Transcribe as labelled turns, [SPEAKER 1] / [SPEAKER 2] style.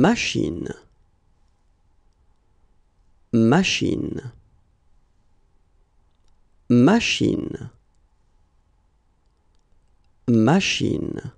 [SPEAKER 1] machine. Machine. Machine. Machine.